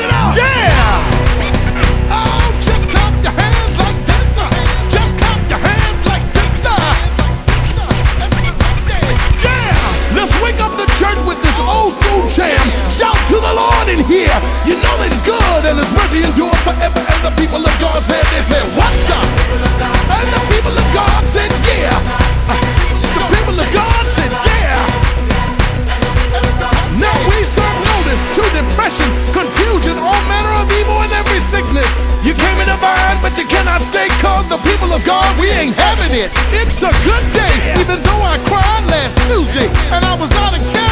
Up. Yeah! Old school jam. Shout to the Lord in here. You know that He's good and His mercy endure forever. And the people of God said, they said, what depression, confusion, all manner of evil and every sickness. You came in a bind, but you cannot stay cause the people of God, we ain't having it. It's a good day, even though I cried last Tuesday and I was out of cash